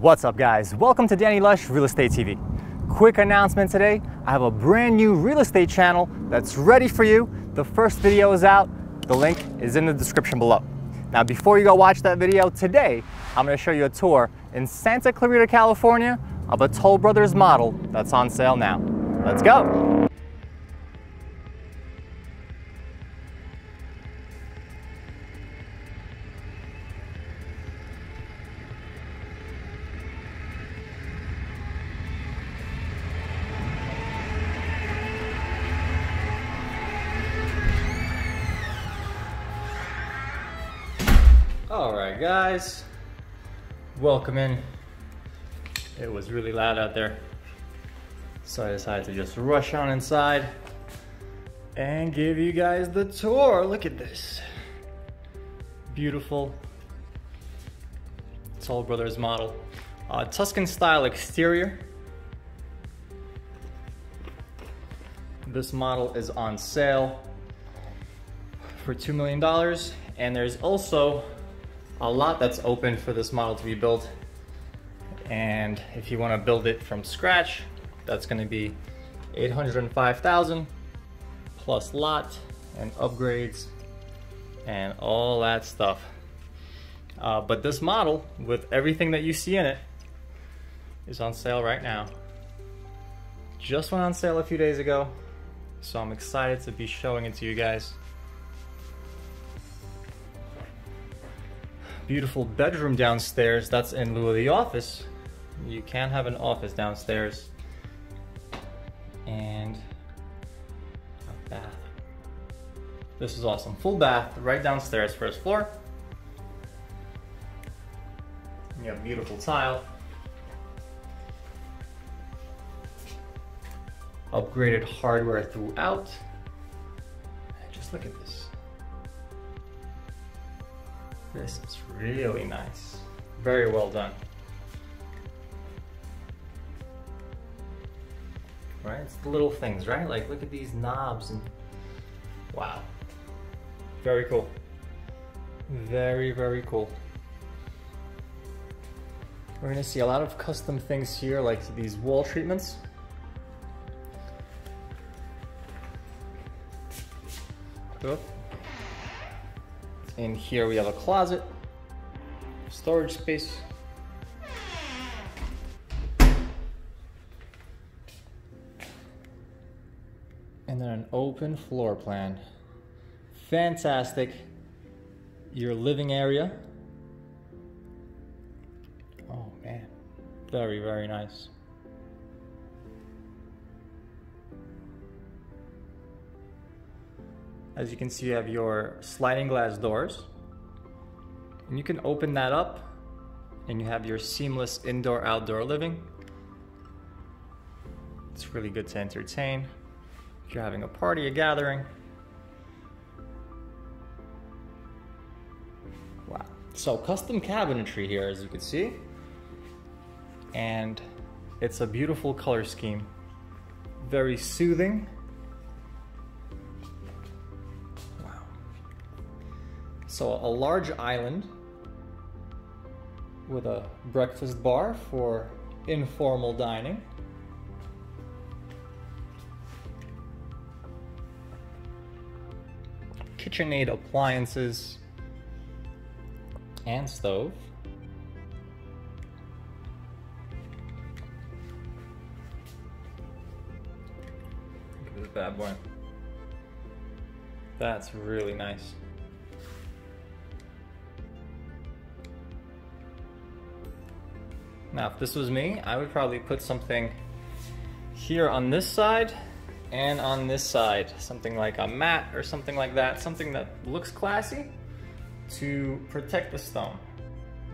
What's up guys? Welcome to Danny Lush Real Estate TV. Quick announcement today, I have a brand new real estate channel that's ready for you. The first video is out, the link is in the description below. Now before you go watch that video, today I'm gonna show you a tour in Santa Clarita, California of a Toll Brothers model that's on sale now. Let's go. All right, guys, welcome in. It was really loud out there, so I decided to just rush on inside and give you guys the tour. Look at this. Beautiful Toll Brothers model. Uh, Tuscan style exterior. This model is on sale for $2 million. And there's also a lot that's open for this model to be built. And if you wanna build it from scratch, that's gonna be 805,000 plus lot and upgrades and all that stuff. Uh, but this model, with everything that you see in it, is on sale right now. Just went on sale a few days ago, so I'm excited to be showing it to you guys. Beautiful bedroom downstairs. That's in lieu of the office. You can have an office downstairs. And a bath. This is awesome. Full bath right downstairs, first floor. You have beautiful tile. Upgraded hardware throughout. Just look at this. This is really nice. Very well done. Right, it's the little things, right? Like look at these knobs and wow. Very cool. Very, very cool. We're gonna see a lot of custom things here, like these wall treatments. Oop. In here we have a closet, storage space. And then an open floor plan. Fantastic. Your living area. Oh man, very, very nice. As you can see, you have your sliding glass doors. And you can open that up and you have your seamless indoor-outdoor living. It's really good to entertain. If you're having a party, a gathering. Wow. So custom cabinetry here, as you can see. And it's a beautiful color scheme. Very soothing. So a large island with a breakfast bar for informal dining. KitchenAid appliances and stove. Look at this bad boy. That's really nice. Now, if this was me, I would probably put something here on this side and on this side. Something like a mat or something like that. Something that looks classy to protect the stone.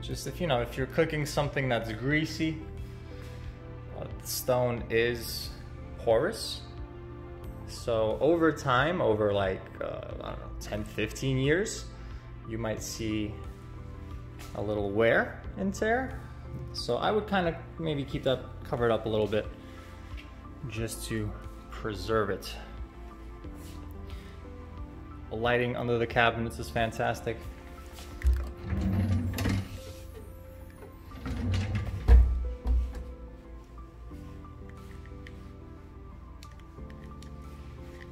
Just if, you know, if you're cooking something that's greasy, uh, the stone is porous. So over time, over like, uh, I don't know, 10, 15 years, you might see a little wear and tear so I would kind of maybe keep that covered up a little bit just to preserve it. The lighting under the cabinets is fantastic.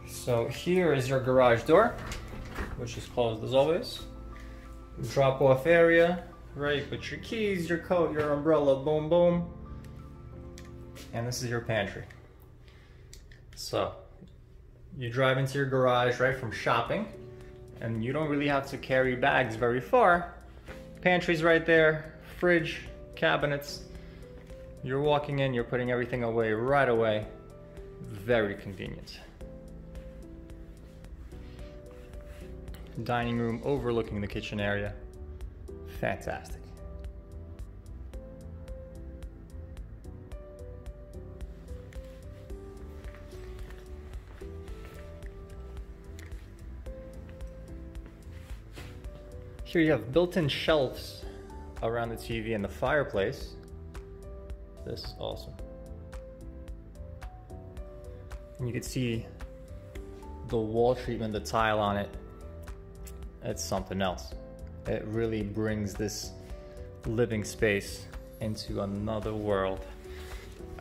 So here is your garage door, which is closed as always. Drop off area, right? Put your keys, your coat, your umbrella, boom, boom. And this is your pantry. So you drive into your garage right from shopping and you don't really have to carry bags very far. Pantry's right there, fridge, cabinets. You're walking in, you're putting everything away right away. Very convenient. Dining room overlooking the kitchen area. Fantastic. Here you have built-in shelves around the TV and the fireplace. This is awesome. And you can see the wall treatment, the tile on it. It's something else. It really brings this living space into another world.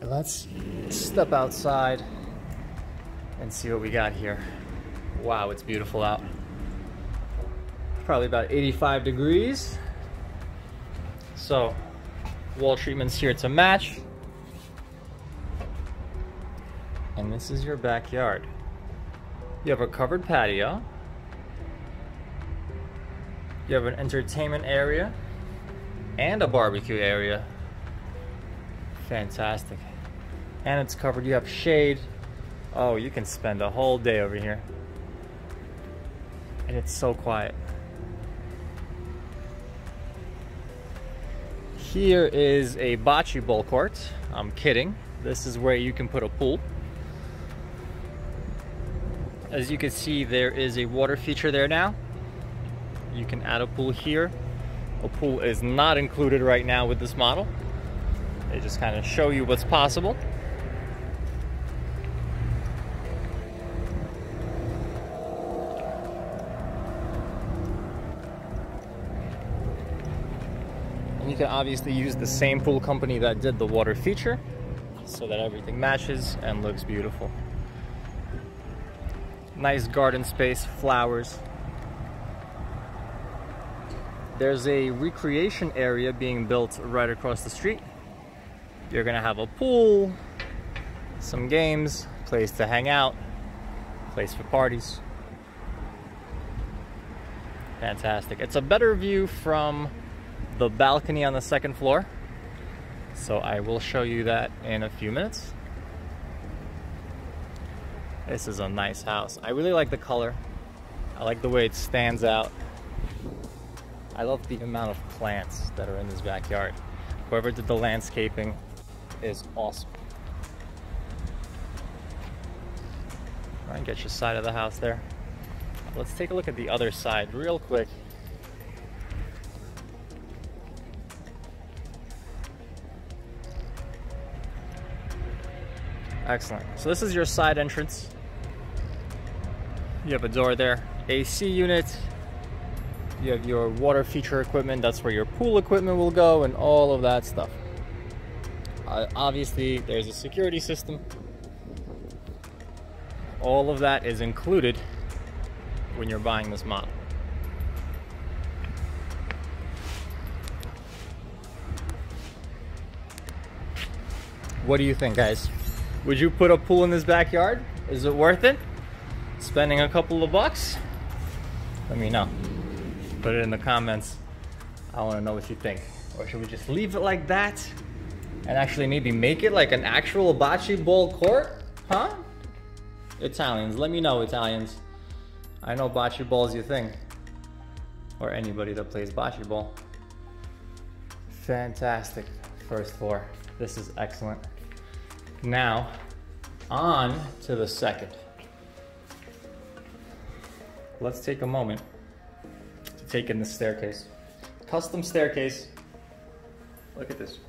Let's step outside and see what we got here. Wow, it's beautiful out probably about 85 degrees. So wall treatments here to match. And this is your backyard. You have a covered patio. You have an entertainment area and a barbecue area. Fantastic. And it's covered, you have shade. Oh, you can spend a whole day over here. And it's so quiet. Here is a bocce ball court. I'm kidding. This is where you can put a pool. As you can see, there is a water feature there now. You can add a pool here. A pool is not included right now with this model. They just kind of show you what's possible. And you can obviously use the same pool company that did the water feature so that everything matches and looks beautiful. Nice garden space, flowers. There's a recreation area being built right across the street. You're gonna have a pool, some games, place to hang out, place for parties. Fantastic. It's a better view from the balcony on the second floor. So I will show you that in a few minutes. This is a nice house. I really like the color. I like the way it stands out. I love the amount of plants that are in this backyard. Whoever did the landscaping is awesome. Try and get your side of the house there. Let's take a look at the other side real quick. Excellent. So this is your side entrance. You have a door there. AC unit. You have your water feature equipment. That's where your pool equipment will go and all of that stuff. Uh, obviously, there's a security system. All of that is included when you're buying this model. What do you think, guys? Would you put a pool in this backyard? Is it worth it? Spending a couple of bucks? Let me know. Put it in the comments. I want to know what you think. Or should we just leave it like that and actually maybe make it like an actual bocce ball court? Huh? Italians, let me know, Italians. I know bocce ball is your thing. Or anybody that plays bocce ball. Fantastic first floor. This is excellent. Now, on to the second. Let's take a moment to take in the staircase. Custom staircase. Look at this.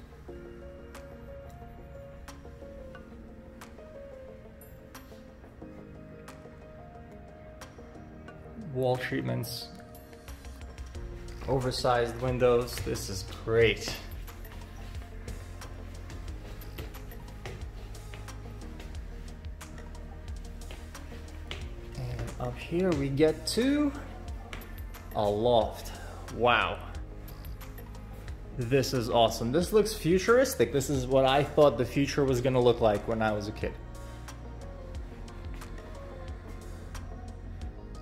Wall treatments, oversized windows. This is great. And up here we get to a loft. Wow. This is awesome. This looks futuristic. This is what I thought the future was gonna look like when I was a kid.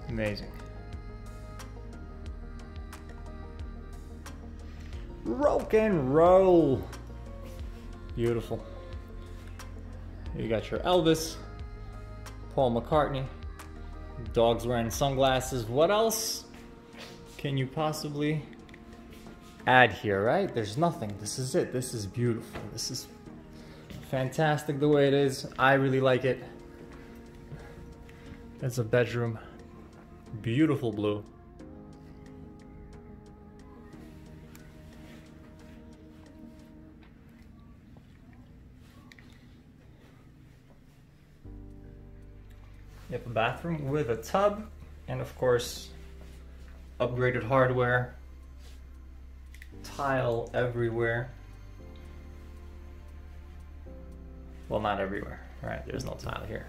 Amazing. Rock and roll. Beautiful. You got your Elvis, Paul McCartney, dogs wearing sunglasses. What else can you possibly add here, right? There's nothing. This is it. This is beautiful. This is fantastic the way it is. I really like it. It's a bedroom. Beautiful blue. You have a bathroom with a tub and of course upgraded hardware, tile everywhere. Well, not everywhere, right? There's no tile here.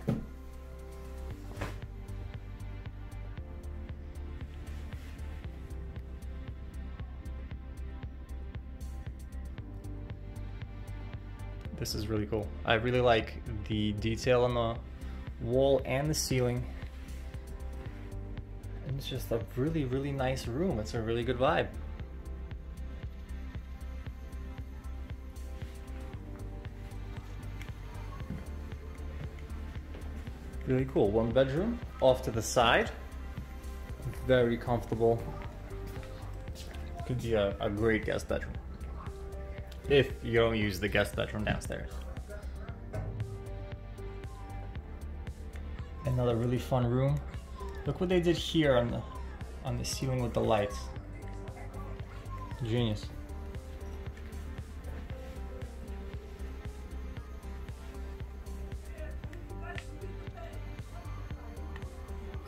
This is really cool. I really like the detail on the wall and the ceiling. And it's just a really, really nice room. It's a really good vibe. Really cool. One bedroom off to the side. Very comfortable. Could be a, a great guest bedroom. If you don't use the guest bedroom downstairs. Another really fun room. Look what they did here on the on the ceiling with the lights. Genius.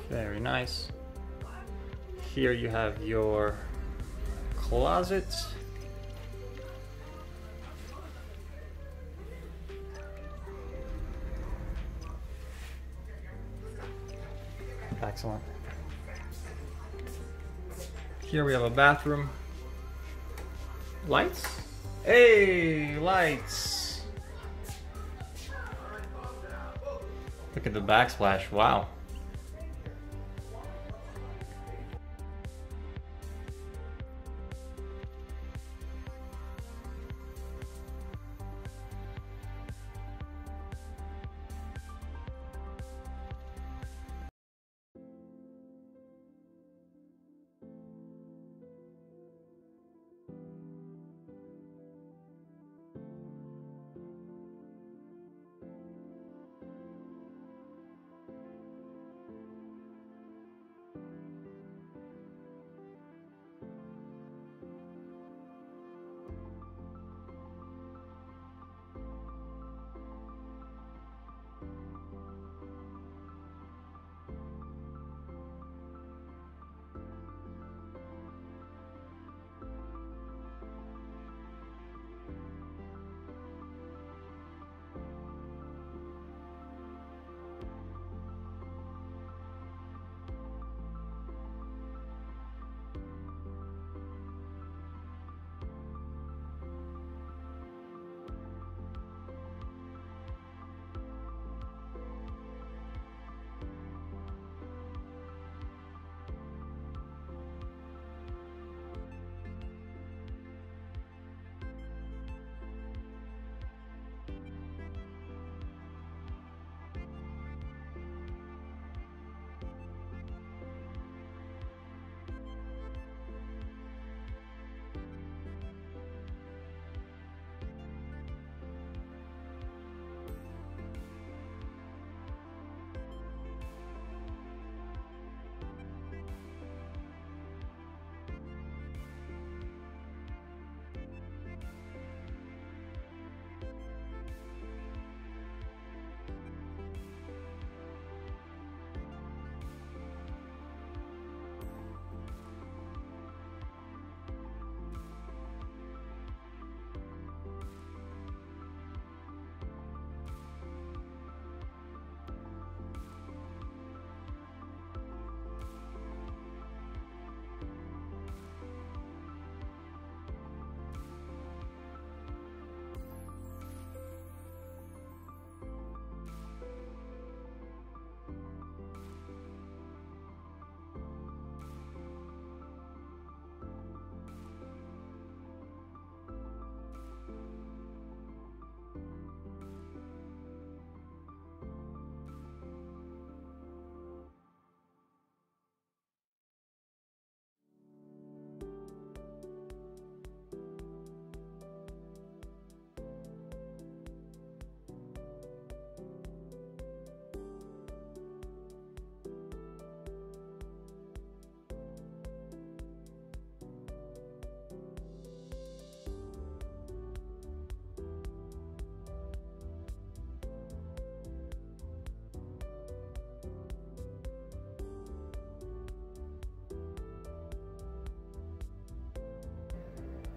Very nice. Here you have your closet. Excellent. Here we have a bathroom. Lights? Hey, lights! Look at the backsplash, wow.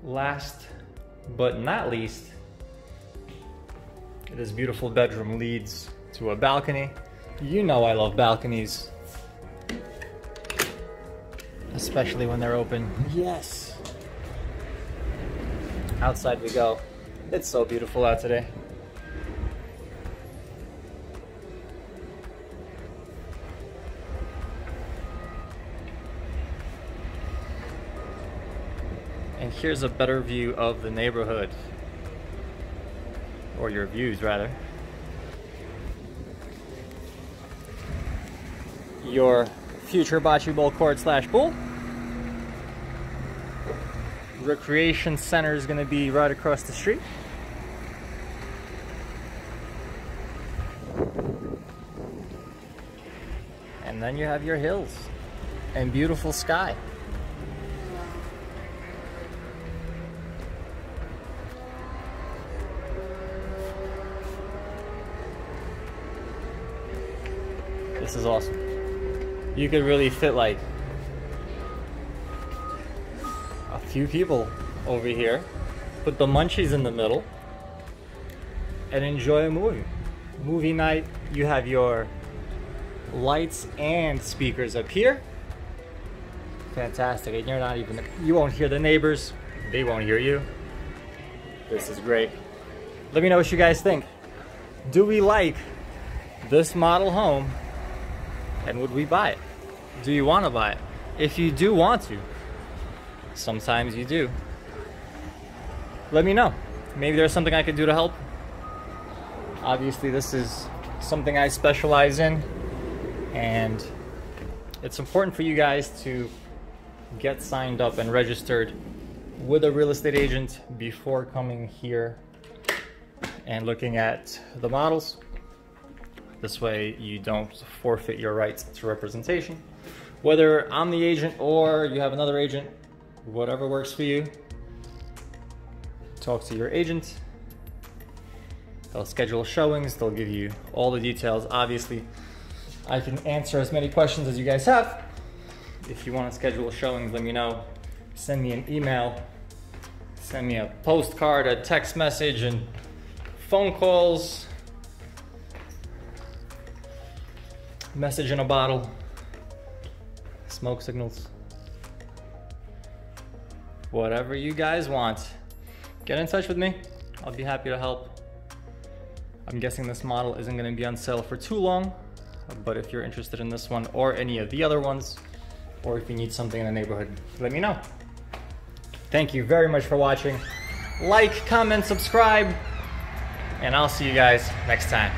Last but not least, this beautiful bedroom leads to a balcony. You know I love balconies. Especially when they're open. Yes. Outside we go. It's so beautiful out today. Here's a better view of the neighborhood. Or your views, rather. Your future bocce ball court slash pool. Recreation center is going to be right across the street. And then you have your hills and beautiful sky. Is awesome. You could really fit like a few people over here, put the munchies in the middle, and enjoy a movie. Movie night, you have your lights and speakers up here. Fantastic, and you're not even, you won't hear the neighbors, they won't hear you. This is great. Let me know what you guys think. Do we like this model home and would we buy it? Do you want to buy it? If you do want to, sometimes you do. Let me know. Maybe there's something I could do to help. Obviously, this is something I specialize in, and it's important for you guys to get signed up and registered with a real estate agent before coming here and looking at the models. This way you don't forfeit your rights to representation. Whether I'm the agent or you have another agent, whatever works for you, talk to your agent. They'll schedule showings, they'll give you all the details. Obviously, I can answer as many questions as you guys have. If you want to schedule showings, let me know. Send me an email, send me a postcard, a text message, and phone calls, message in a bottle, smoke signals, whatever you guys want. Get in touch with me. I'll be happy to help. I'm guessing this model isn't going to be on sale for too long, but if you're interested in this one or any of the other ones, or if you need something in the neighborhood, let me know. Thank you very much for watching. Like, comment, subscribe, and I'll see you guys next time.